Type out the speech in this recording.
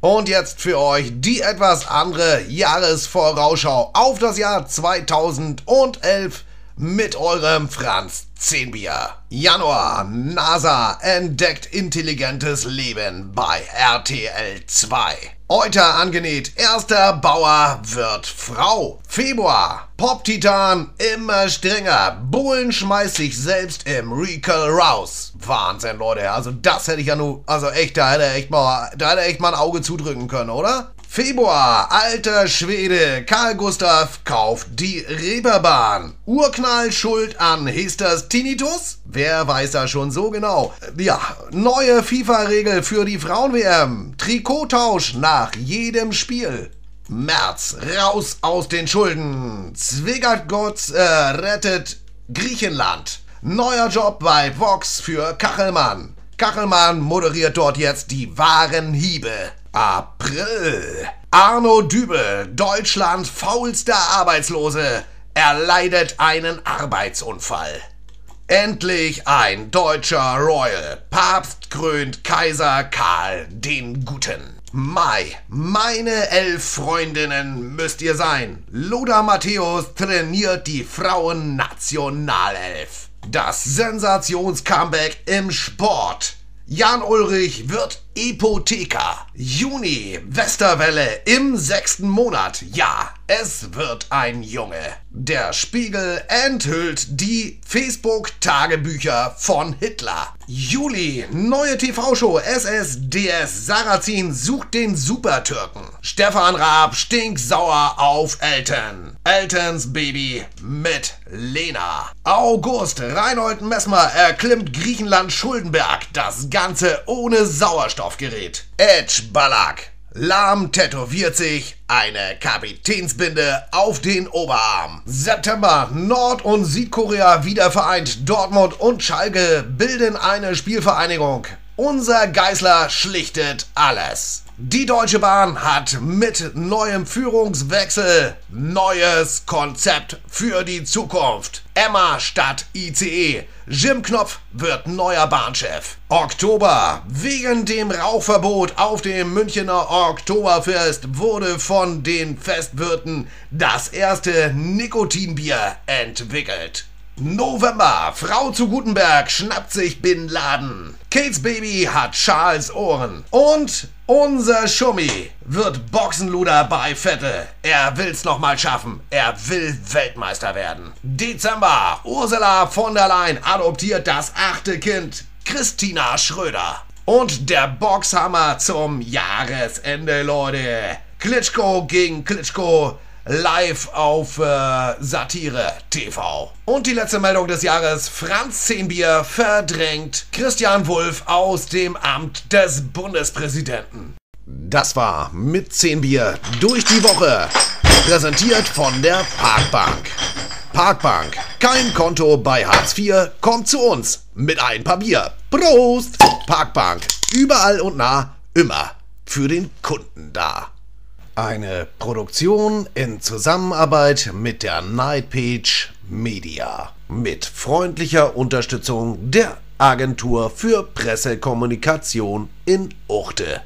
Und jetzt für euch die etwas andere Jahresvorausschau auf das Jahr 2011 mit eurem Franz Zehnbier. Januar. NASA entdeckt intelligentes Leben bei RTL 2. Euter angenäht, erster Bauer wird Frau. Februar. Pop-Titan immer strenger. Bullen schmeißt sich selbst im Recall raus. Wahnsinn, Leute. Also das hätte ich ja nur, also echt, da hätte er echt mal, da hätte er echt mal ein Auge zudrücken können, oder? Februar, alter Schwede, Karl Gustav kauft die Reeperbahn. Urknall schuld an Hesters Tinnitus? Wer weiß das schon so genau? Ja, neue FIFA-Regel für die Frauen-WM. Trikottausch nach jedem Spiel. März, raus aus den Schulden. Zwegert Gotts äh, rettet Griechenland. Neuer Job bei Vox für Kachelmann. Kachelmann moderiert dort jetzt die wahren Hiebe. April. Arno Dübel, Deutschlands faulster Arbeitslose, erleidet einen Arbeitsunfall. Endlich ein deutscher Royal. Papst krönt Kaiser Karl den Guten. Mai. Meine elf Freundinnen müsst ihr sein. Loda Matthäus trainiert die Frauen-Nationalelf. Das Sensations-Comeback im Sport. Jan Ulrich wird Hypotheker. Juni, Westerwelle im sechsten Monat. Ja, es wird ein Junge. Der Spiegel enthüllt die Facebook-Tagebücher von Hitler. Juli, neue TV-Show SSDS Sarrazin sucht den Supertürken. Stefan Raab stinksauer auf Elton. Eltons Baby mit Lena. August, Reinhold Messmer erklimmt Griechenland Schuldenberg. Das Ganze ohne Sauerstoffgerät. Edge Ballack. Lahm tätowiert sich eine Kapitänsbinde auf den Oberarm. September. Nord- und Südkorea wieder vereint. Dortmund und Schalke bilden eine Spielvereinigung. Unser Geißler schlichtet alles. Die Deutsche Bahn hat mit neuem Führungswechsel neues Konzept für die Zukunft. Emma statt ICE. Jim Knopf wird neuer Bahnchef. Oktober. Wegen dem Rauchverbot auf dem Münchener Oktoberfest wurde von den Festwirten das erste Nikotinbier entwickelt. November. Frau zu Gutenberg schnappt sich Bin Laden. Kates Baby hat Charles Ohren. Und unser Schummi wird Boxenluder bei Vettel. Er will's nochmal schaffen. Er will Weltmeister werden. Dezember. Ursula von der Leyen adoptiert das achte Kind. Christina Schröder. Und der Boxhammer zum Jahresende, Leute. Klitschko gegen Klitschko live auf äh, Satire TV. Und die letzte Meldung des Jahres. Franz Zehnbier verdrängt Christian Wulff aus dem Amt des Bundespräsidenten. Das war mit Zehnbier durch die Woche. Präsentiert von der Parkbank. Parkbank. Kein Konto bei Hartz IV. Kommt zu uns mit ein paar Bier. Prost! Parkbank. Überall und nah. Immer für den Kunden da. Eine Produktion in Zusammenarbeit mit der Nightpage Media. Mit freundlicher Unterstützung der Agentur für Pressekommunikation in Uchte.